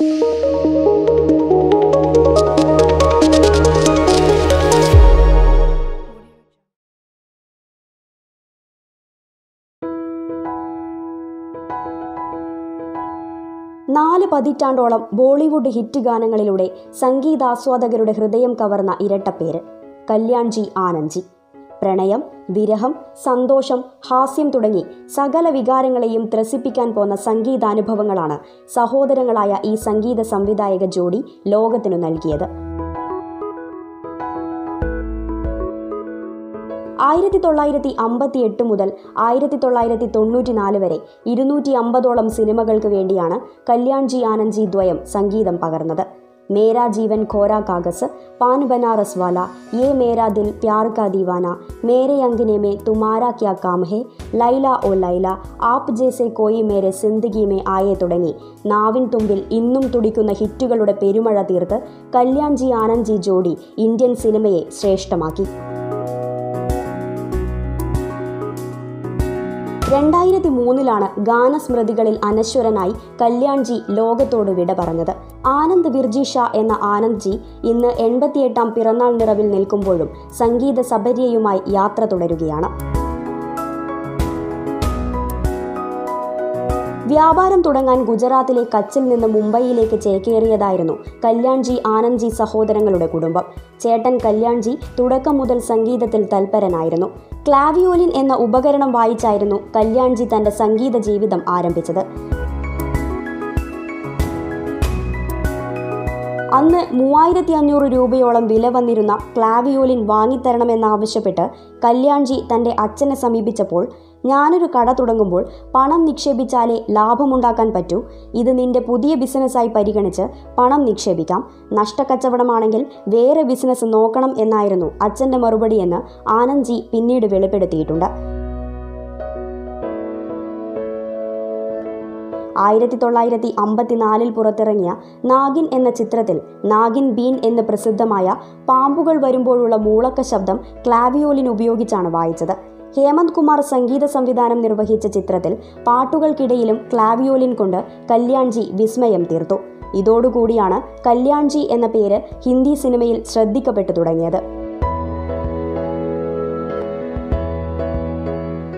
നാല് പതിറ്റാണ്ടോളം ബോളിവുഡ് ഹിറ്റ് ഗാനങ്ങളിലൂടെ സംഗീതാസ്വാദകരുടെ ഹൃദയം കവർന്ന ഇരട്ടപ്പേര്. കല്യാൺജി ആനന്ദ്ജി പ്രണയം വിരഹം സന്തോഷം ഹാസ്യം തുടങ്ങി സകല വികാരങ്ങളെയും ത്രസിപ്പിക്കാൻ പോന്ന സംഗീതാനുഭവങ്ങളാണ് സഹോദരങ്ങളായ ഈ സംഗീത സംവിധായക ജോഡി ലോകത്തിനു നൽകിയത്. ആയിരത്തി തൊള്ളായിരത്തി അമ്പത്തി എട്ട് മുതൽ ആയിരത്തി തൊള്ളായിരത്തി തൊണ്ണൂറ്റി നാല് വരെ ഇരുന്നൂറ്റി അമ്പതോളം സിനിമകൾക്ക് വേണ്ടിയാണ് കല്യാൺജി ആനന്ദ്ജി ദ്വയം സംഗീതം പകർന്നത്. മേരാ ജീവൻ ഖോരാ കാഗസ് പാൻ ബനാറസ് വാല യേ മേരാ ദിൽ പ്യാർ കാ ദീവാന മേരെ അങ്കിനെ മേ തുമാരാ ക്യാ കാം ഹേ ലൈല ഓ ലൈല ആപ് ജേസെ കോയി മേരെ സിന്ദഗി മേ ആയേ തുടങ്ങി. നാവിൻ തുമ്പിൽ ഇന്നും തുടിക്കുന്ന ഹിറ്റുകളുടെ പെരുമഴ തീർത്ത് കല്യാൺജി ആനന്ദ്ജി ജോഡി ഇന്ത്യൻ സിനിമയെ ശ്രേഷ്ഠമാക്കി. രണ്ടായിരത്തി മൂന്നിലാണ് ഗാനസ്മൃതികളിൽ അനശ്വരനായി കല്യാൺജി ലോകത്തോട് വിട പറഞ്ഞത്. ആനന്ദ് വിർജി ഷാ എന്ന ആനന്ദ്ജി ഇന്ന് എൺപത്തിയെട്ടാം പിറന്നാൾ നിറവിൽ നിൽക്കുമ്പോഴും സംഗീത സബര്യയുമായി യാത്ര തുടരുകയാണ്. വ്യാപാരം തുടങ്ങാൻ ഗുജറാത്തിലെ കച്ചിൽ നിന്ന് മുംബൈയിലേക്ക് ചേക്കേറിയതായിരുന്നു കല്യാൺജി ആനന്ദ്ജി സഹോദരങ്ങളുടെ കുടുംബം. ചേട്ടൻ കല്യാൺജി തുടക്കം മുതൽ സംഗീതത്തിൽ തൽപരനായിരുന്നു. ക്ലാവിയോലിൻ എന്ന ഉപകരണം വായിച്ചായിരുന്നു കല്യാൺജി തന്റെ സംഗീത ജീവിതം ആരംഭിച്ചത്. അന്ന് മൂവായിരത്തി അഞ്ഞൂറ് രൂപയോളം വില വന്നിരുന്ന ക്ലാവിയോലിൻ വാങ്ങിത്തരണമെന്നാവശ്യപ്പെട്ട് കല്യാൺജി തന്റെ അച്ഛനെ സമീപിച്ചപ്പോൾ ഞാനൊരു കട തുടങ്ങുമ്പോൾ പണം നിക്ഷേപിച്ചാലേ ലാഭമുണ്ടാക്കാൻ പറ്റൂ. ഇത് നിന്റെ പുതിയ ബിസിനസ്സായി പരിഗണിച്ച് പണം നിക്ഷേപിക്കാം. നഷ്ടക്കച്ചവടമാണെങ്കിൽ വേറെ ബിസിനസ് നോക്കണം എന്നായിരുന്നു അച്ഛന്റെ മറുപടിയെന്ന് ആനന്ദ്ജി പിന്നീട് വെളിപ്പെടുത്തിയിട്ടുണ്ട്. ആയിരത്തി തൊള്ളായിരത്തി അമ്പത്തിനാലിൽ പുറത്തിറങ്ങിയ നാഗിൻ എന്ന ചിത്രത്തിൽ നാഗിൻ ബീൻ എന്ന് പ്രസിദ്ധമായ പാമ്പുകൾ വരുമ്പോഴുള്ള മൂളക്ക ശബ്ദം ക്ലാവിയോലിൻ ഉപയോഗിച്ചാണ് വായിച്ചത്. ഹേമന്ത് കുമാർ സംഗീത സംവിധാനം നിർവഹിച്ച ചിത്രത്തിൽ പാട്ടുകൾക്കിടയിലും ക്ലാവിയോലിൻ കൊണ്ട് കല്യാൺജി വിസ്മയം തീർത്തു. ഇതോടുകൂടിയാണ് കല്യാൺജി എന്ന പേര് ഹിന്ദി സിനിമയിൽ ശ്രദ്ധിക്കപ്പെട്ടു തുടങ്ങിയത്.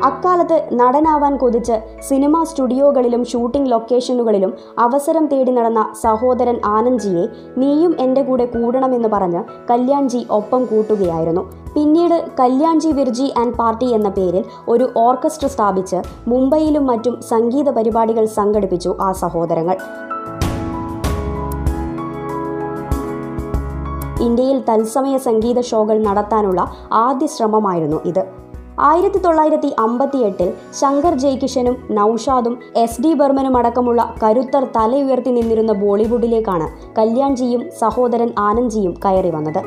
അക്കാലത്ത് നടനാവാൻ കൊതിച്ച് സിനിമാ സ്റ്റുഡിയോകളിലും ഷൂട്ടിംഗ് ലൊക്കേഷനുകളിലും അവസരം തേടി നടന്ന സഹോദരൻ ആനന്ദ്ജിയെ നീയും എന്റെ കൂടെ കൂടണമെന്ന് പറഞ്ഞ് കല്യാൺജി ഒപ്പം കൂട്ടുകയായിരുന്നു. പിന്നീട് കല്യാൺജി വിർജി ആൻഡ് പാർട്ടി എന്ന പേരിൽ ഒരു ഓർക്കസ്ട്ര സ്ഥാപിച്ച് മുംബൈയിലും മറ്റും സംഗീത പരിപാടികൾ സംഘടിപ്പിച്ചു ആ സഹോദരങ്ങൾ. ഇന്ത്യയിൽ തത്സമയ സംഗീത ഷോകൾ നടത്താനുള്ള ആദ്യ ശ്രമമായിരുന്നു ഇത്. ആയിരത്തി തൊള്ളായിരത്തി അമ്പത്തി എട്ടിൽ ശങ്കർ ജയ്കിഷനും നൌഷാദും എസ് ഡി ബർമനും അടക്കമുള്ള കരുത്തർ തല ഉയർത്തി നിന്നിരുന്ന ബോളിവുഡിലേക്കാണ് കല്യാൺജിയും സഹോദരൻ ആനന്ദ്ജിയും കയറി വന്നത്.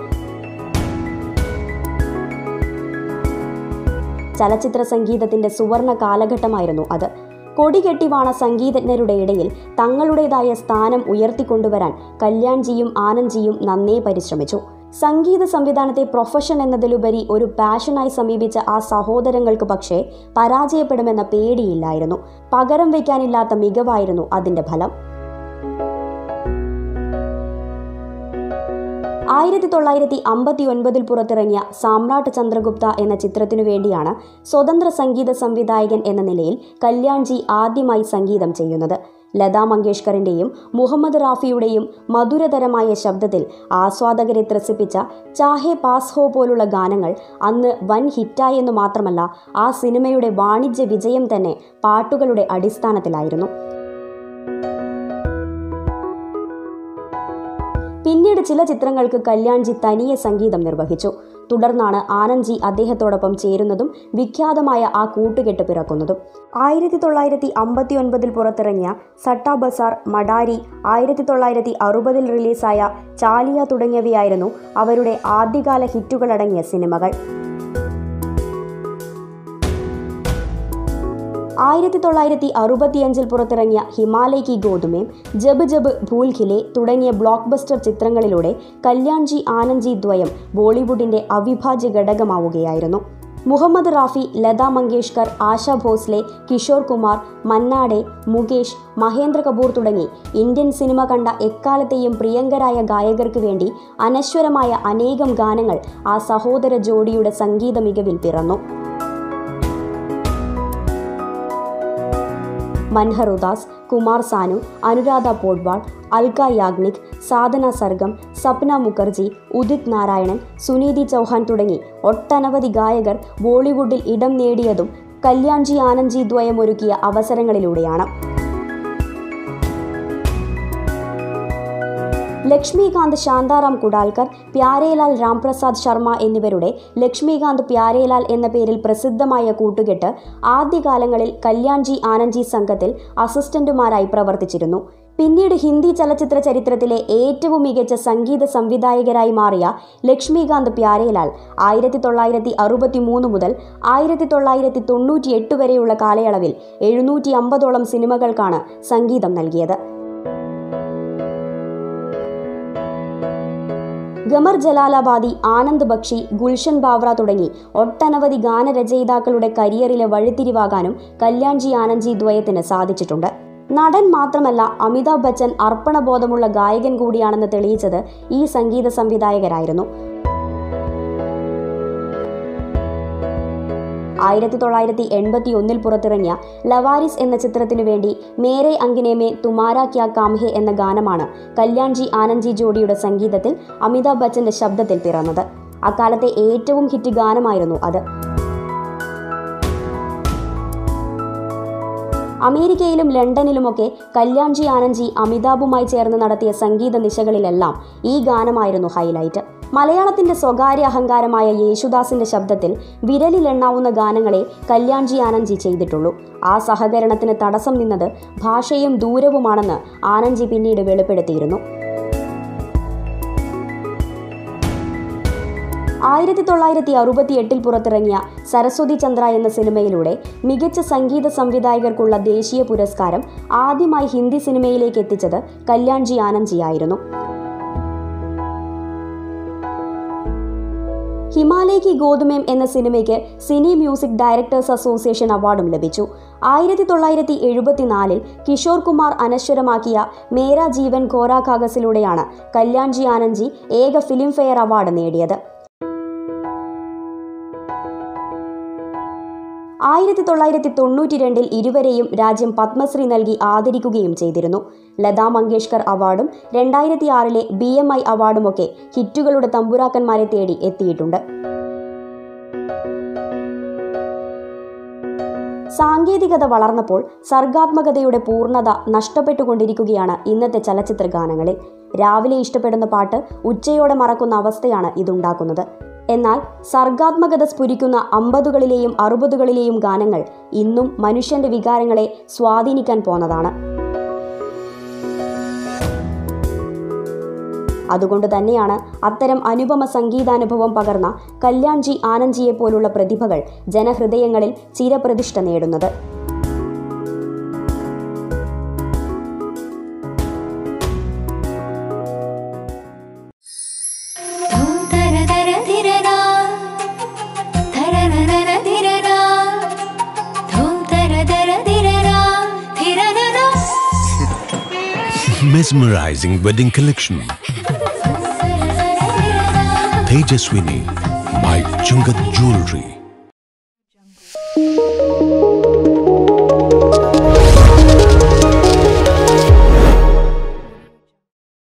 ചലച്ചിത്ര സംഗീതത്തിന്റെ സുവർണ കാലഘട്ടമായിരുന്നു അത്. കൊടികെട്ടിവാണ സംഗീതജ്ഞരുടെ ഇടയിൽ തങ്ങളുടേതായ സ്ഥാനം ഉയർത്തിക്കൊണ്ടുവരാൻ കല്യാൺജിയും ആനന്ദ്ജിയും നന്നേ പരിശ്രമിച്ചു. സംഗീത സംവിധാനത്തെ പ്രൊഫഷൻ എന്നതിലുപരി ഒരു പാഷനായി സമീപിച്ച ആ സഹോദരങ്ങൾക്ക് പക്ഷേ പരാജയപ്പെടുമെന്ന പേടിയില്ലായിരുന്നു. പകരം വയ്ക്കാനില്ലാത്ത മികവായിരുന്നു അതിന്റെ ഫലം. ആയിരത്തി തൊള്ളായിരത്തി അമ്പത്തി ഒൻപതിൽ പുറത്തിറങ്ങിയ സാമ്രാട്ട് ചന്ദ്രഗുപ്ത എന്ന ചിത്രത്തിനു വേണ്ടിയാണ് സ്വതന്ത്ര സംഗീത സംവിധായകൻ എന്ന നിലയിൽ കല്യാൺജി ആദ്യമായി സംഗീതം ചെയ്യുന്നത്. ലതാ മങ്കേഷ്കറിന്റെയും മുഹമ്മദ് റാഫിയുടെയും മധുരതരമായ ശബ്ദത്തിൽ ആസ്വാദകരെ ത്രസിപ്പിച്ച ചാഹെ പാസ് ഹോ പോലുള്ള ഗാനങ്ങൾ അന്ന് വൻ ഹിറ്റായെന്നു മാത്രമല്ല ആ സിനിമയുടെ വാണിജ്യ വിജയം തന്നെ പാട്ടുകളുടെ അടിസ്ഥാനത്തിലായിരുന്നു. പിന്നീട് ചില ചിത്രങ്ങൾക്ക് കല്യാൺജി തനിയെ സംഗീതം നിർവഹിച്ചു. തുടർന്നാണ് ആനന്ദ്ജി അദ്ദേഹത്തോടൊപ്പം ചേരുന്നതും വിഖ്യാതമായ ആ കൂട്ടുകെട്ട് പിറക്കുന്നതും. ആയിരത്തി തൊള്ളായിരത്തി അമ്പത്തി ഒൻപതിൽ പുറത്തിറങ്ങിയ സട്ടാ ബസാർ മഡാരി ആയിരത്തി തൊള്ളായിരത്തി അറുപതിൽ റിലീസായ ചാലിയ തുടങ്ങിയവയായിരുന്നു അവരുടെ ആദ്യകാല ഹിറ്റുകളടങ്ങിയ സിനിമകൾ. ആയിരത്തി തൊള്ളായിരത്തി അറുപത്തിയഞ്ചിൽ പുറത്തിറങ്ങിയ ഹിമാലയ് കി ഗോതുമേം ജബ് ജബ് ഭൂൽഖിലെ തുടങ്ങിയ ബ്ലോക്ക് ബസ്റ്റർ ചിത്രങ്ങളിലൂടെ കല്യാൺജി ആനന്ദ്ജി ദ്വയം ബോളിവുഡിന്റെ അവിഭാജ്യ ഘടകമാവുകയായിരുന്നു. മുഹമ്മദ് റാഫി ലതാ മങ്കേഷ്കർ ആശ ഭോസ്ലെ കിഷോർ കുമാർ മന്നാടെ മുകേഷ് മഹേന്ദ്ര കപൂർ തുടങ്ങി ഇന്ത്യൻ സിനിമ കണ്ട എക്കാലത്തെയും പ്രിയങ്കരായ ഗായകർക്ക് വേണ്ടി അനശ്വരമായ അനേകം ഗാനങ്ങൾ ആ സഹോദര ജോഡിയുടെ സംഗീത മികവിൽ പിറന്നു. മൻഹർ ഉദാസ് കുമാർ സാനു അനുരാധ പോഡ്വാൾ അൽക യാഗ്നിക് സാധന സർഗം സപ്ന മുഖർജി ഉദിത് നാരായണൻ സുനീതി ചൗഹാൻ തുടങ്ങി ഒട്ടനവധി ഗായകർ ബോളിവുഡിൽ ഇടം നേടിയതും കല്യാൺജി ആനന്ദ്ജി ദ്വയം ഒരുക്കിയ അവസരങ്ങളിലൂടെയാണ്. ലക്ഷ്മികാന്ത് ശാന്താറാം കുടാൽക്കർ പ്യാരേലാൽ രാംപ്രസാദ് ശർമ്മ എന്നിവരുടെ ലക്ഷ്മികാന്ത് പ്യാരേലാൽ എന്ന പേരിൽ പ്രസിദ്ധമായ കൂട്ടുകെട്ട് ആദ്യകാലങ്ങളിൽ കല്യാൺജി ആനന്ദ്ജി സംഘത്തിൽ അസിസ്റ്റന്റുമാരായി പ്രവർത്തിച്ചിരുന്നു. പിന്നീട് ഹിന്ദി ചലച്ചിത്ര ചരിത്രത്തിലെ ഏറ്റവും മികച്ച സംഗീത സംവിധായകരായി മാറിയ ലക്ഷ്മികാന്ത് പ്യാരേലാൽ ആയിരത്തി തൊള്ളായിരത്തി അറുപത്തി മൂന്ന് മുതൽ ആയിരത്തി തൊള്ളായിരത്തി തൊണ്ണൂറ്റി എട്ട് വരെയുള്ള കാലയളവിൽ എഴുന്നൂറ്റി അമ്പതോളം സിനിമകൾക്കാണ് സംഗീതം നൽകിയത്. ഗമർ ജലാലാബാദി ആനന്ദ് ബക്ഷി ഗുൽഷൻ ബാവ്ര തുടങ്ങി ഒട്ടനവധി ഗാനരചയിതാക്കളുടെ കരിയറിലെ വഴിത്തിരിവാകാനും കല്യാൺജി ആനന്ദ്ജി ദ്വയത്തിന് സാധിച്ചിട്ടുണ്ട്. നടൻ മാത്രമല്ല അമിതാഭ് ബച്ചൻ അർപ്പണബോധമുള്ള ഗായകൻ കൂടിയാണെന്ന് തെളിയിച്ചത് ഈ സംഗീത സംവിധായകരായിരുന്നു. ആയിരത്തി തൊള്ളായിരത്തി എൺപത്തി ഒന്നിൽ പുറത്തിറങ്ങിയ ലവാരിസ് എന്ന ചിത്രത്തിനു വേണ്ടി മേരെ അങ്കിനേമേ തുമാര ക്യാ കാംഹെ എന്ന ഗാനമാണ് കല്യാൺജി ആനന്ദ്ജി ജോഡിയുടെ സംഗീതത്തിൽ അമിതാഭ് ബച്ചന്റെ ശബ്ദത്തിൽ പിറന്നത്. അക്കാലത്തെ ഏറ്റവും ഹിറ്റ് ഗാനമായിരുന്നു അത്. അമേരിക്കയിലും ലണ്ടനിലുമൊക്കെ കല്യാൺജി ആനന്ദ്ജി അമിതാഭുമായി ചേർന്ന് നടത്തിയ സംഗീത നിശകളിലെല്ലാം ഈ ഗാനമായിരുന്നു ഹൈലൈറ്റ്. മലയാളത്തിന്റെ സ്വകാര്യ അഹങ്കാരമായ യേശുദാസിന്റെ ശബ്ദത്തിൽ വിരലിലെണ്ണാവുന്ന ഗാനങ്ങളെ കല്യാൺജി ആനന്ദ്ജി ചെയ്തിട്ടുള്ളൂ. ആ സഹകരണത്തിന് തടസ്സം നിന്നത് ഭാഷയും ദൂരവുമാണെന്ന് ആനന്ദ്ജി പിന്നീട് വെളിപ്പെടുത്തിയിരുന്നു. ആയിരത്തി തൊള്ളായിരത്തി അറുപത്തി എട്ടിൽ പുറത്തിറങ്ങിയ സരസ്വതി ചന്ദ്ര എന്ന സിനിമയിലൂടെ മികച്ച സംഗീത സംവിധായകർക്കുള്ള ദേശീയ പുരസ്കാരം ആദ്യമായി ഹിന്ദി സിനിമയിലേക്ക് എത്തിച്ചത് കല്യാൺജി ആനന്ദ്ജിയായിരുന്നു ഹിമാലയ്ക്ക് ഗോതുമേം എന്ന സിനിമയ്ക്ക് സിനി മ്യൂസിക് ഡയറക്ടേഴ്സ് അസോസിയേഷൻ അവാർഡും ലഭിച്ചു. ആയിരത്തി തൊള്ളായിരത്തി എഴുപത്തിനാലിൽ കിഷോർ കുമാർ അനശ്വരമാക്കിയ മേരാ ജീവൻ കോരാ കാഗസിലൂടെയാണ് കല്യാൺജി ആനന്ദ്ജി ഏക ഫിലിംഫെയർ അവാർഡ് നേടിയത്. ആയിരത്തി തൊള്ളായിരത്തി തൊണ്ണൂറ്റി രണ്ടിൽ ഇരുവരെയും രാജ്യം പത്മശ്രീ നൽകി ആദരിക്കുകയും ചെയ്തിരുന്നു. ലതാ മങ്കേഷ്കർ അവാർഡും രണ്ടായിരത്തി ആറിലെ ബി എം ഐ അവാർഡുമൊക്കെ ഹിറ്റുകളുടെ തമ്പുരാക്കന്മാരെ തേടി എത്തിയിട്ടുണ്ട്. സാങ്കേതികത വളർന്നപ്പോൾ സർഗാത്മകതയുടെ പൂർണത നഷ്ടപ്പെട്ടുകൊണ്ടിരിക്കുകയാണ് ഇന്നത്തെ ചലച്ചിത്ര ഗാനങ്ങളിൽ രാവിലെ ഇഷ്ടപ്പെടുന്ന പാട്ട് ഉച്ചയോടെ മറക്കുന്ന അവസ്ഥയാണ് ഇതുണ്ടാക്കുന്നത്. എന്നാൽ സർഗാത്മകത സ്ഫുരിക്കുന്ന അമ്പതുകളിലെയും അറുപതുകളിലെയും ഗാനങ്ങൾ ഇന്നും മനുഷ്യന്റെ വികാരങ്ങളെ സ്വാധീനിക്കാൻ പോന്നതാണ്. അതുകൊണ്ട് തന്നെയാണ് അത്തരം അനുപമ സംഗീതാനുഭവം പകർന്ന കല്യാൺജി ആനന്ദ്ജിയെ പോലുള്ള പ്രതിഭകൾ ജനഹൃദയങ്ങളിൽ ചിരപ്രതിഷ്ഠ നേടുന്നത്. Mesmerizing wedding collection. Tejaswini by Chungat Jewelry.